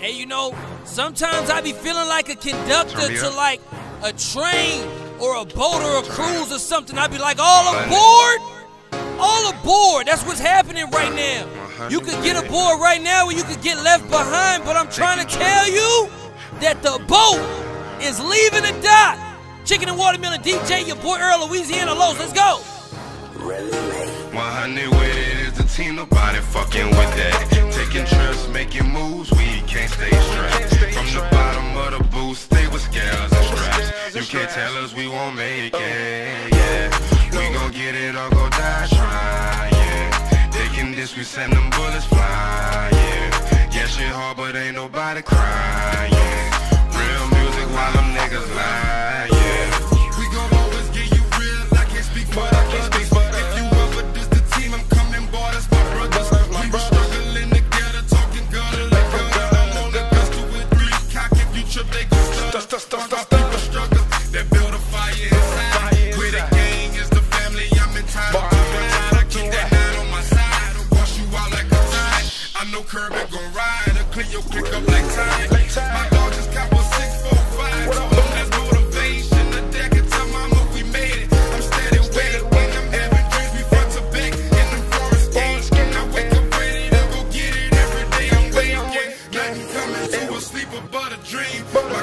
And you know, sometimes I be feeling like a conductor to like a train or a boat or a cruise or something. I be like, all aboard! All aboard! That's what's happening right now. You could get aboard right now or you could get left behind, but I'm trying to tell you that the boat is leaving the dock. Chicken and Watermelon DJ, your boy Earl Louisiana Los. Let's go. 100 with it is the team, nobody fucking with that. You can't tell us we won't make oh. it, yeah. We gon' get it or go die trying, yeah. Taking this, we send them bullets flying, yeah. Yeah, shit hard, but ain't nobody crying, yeah. Cleo click up like time.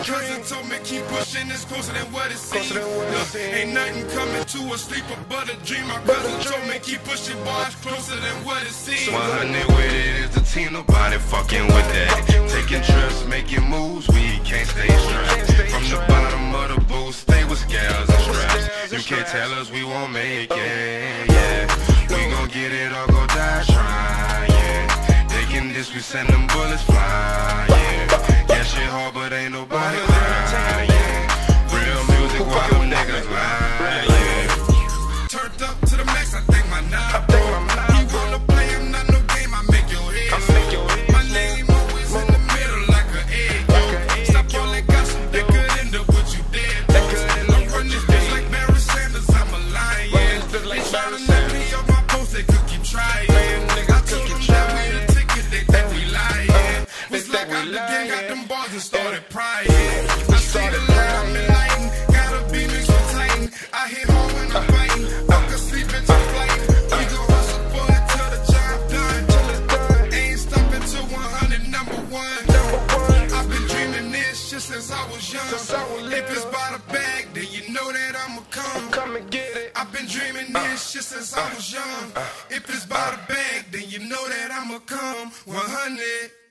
Cousin told me keep pushing, it's closer than what it seems. Look, ain't nothing coming to a sleeper but a dream. My cousin told me keep pushing, it's closer than what it seems. 100 with it is the team, nobody fucking with that. Taking trips, making moves, we can't stay strapped. From the bottom of the booth, stay with scales and straps. You can't tell us we won't make it, yeah. We gon' get it or go die trying, yeah. Taking this, we send them bullets flying, yeah. Yeah, hard, but ain't nobody crying, yeah. Real music while them niggas lie, yeah. Turned up to the max, I think my knob. You wanna play, I'm not no game, I make your head so. My name always in the middle like an egg, yo. Stop all that gossip, that could end up with you dead, folks. I run this bitch like Barry Sanders, I'm a lion. They tryna knock me off my post, they could keep trying. Was like out got them bars and started prying. I see the light, I'm enlightened. Gotta be mixed with Titan. I hit hard when I'm fighting. Fuck asleep into flight. We gon' hustle for it till the job done. Till it's done. Ain't stopping till 100 number one. I've been dreaming this shit since I was young. If it's by the bag, then you know that I'ma come. Come and get it. I've been dreaming uh. this shit since I was young. Uh. If it's by the bag, then you know that I'ma come. Uh. 100.